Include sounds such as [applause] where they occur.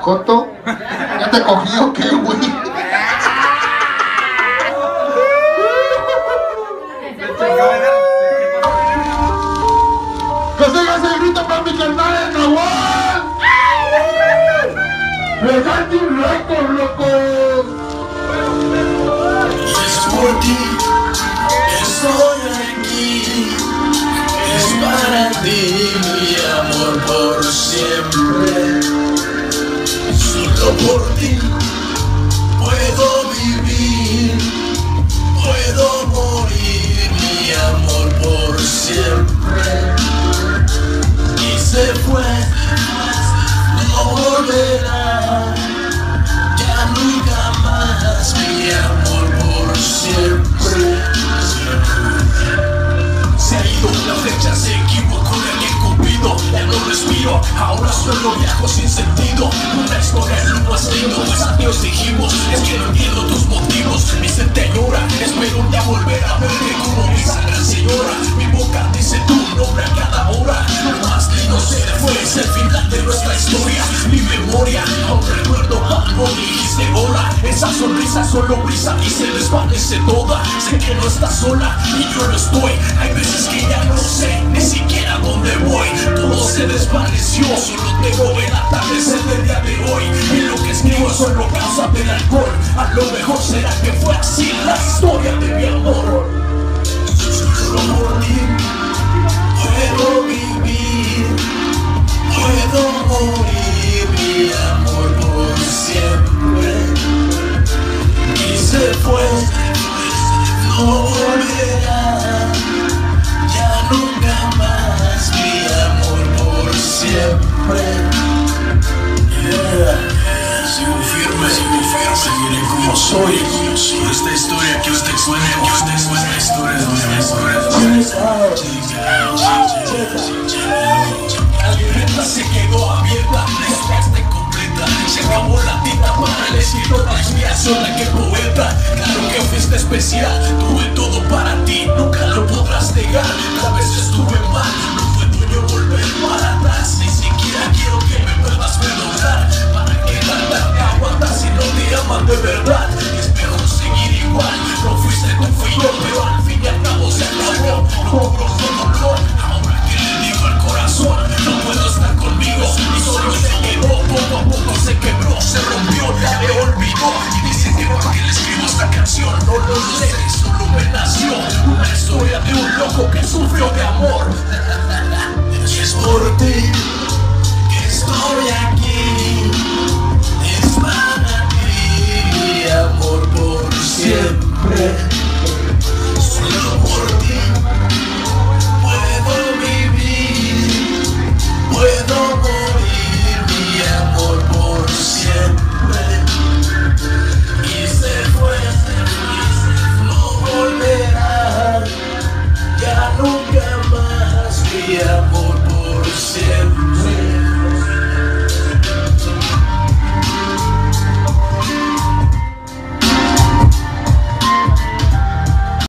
Joto, ¿ya te cogió qué, güey? ¡Que siga ese grito para mi carnal en Nahual! ¡Regate un récord, loco! Es por ti estoy aquí. Es para ti mi amor por siempre. Ahora solo viajo sin sentido Una historia en un vacío, adiós dijimos Es que no entiendo tus motivos, mi mente llora Espero un día volver a verte como mi sagrada señora. Mi boca dice tu nombre a cada hora. Lo más lindo se fue, es el final de nuestra historia. Mi memoria, aún recuerdo cuando dijiste hola. Esa sonrisa solo brisa y se desvanece toda. Sé que no estás sola y yo no estoy. Hay veces que ya no sé se desvaneció, solo tengo el atardecer del día de hoy. Y lo que escribo es solo causa del alcohol A lo mejor será que fue así la historia de mi amor. Solo por ti puedo vivir Puedo morir mi amor por siempre. Y se fue, no soy. Esta historia que usted suene, que usted suene La historia de mi La libreta se quedó abierta, está incompleta. Se acabó la tinta para el inspiración de aquel poeta. Claro que fuiste especial, tuve todo para ti, nunca quebró, se rompió, ya me olvidó. Y dice que por qué le escribo esta canción, no lo sé Solo me nació una historia de un loco que sufrió de amor. [laughs] Es por ti. que amor por ser.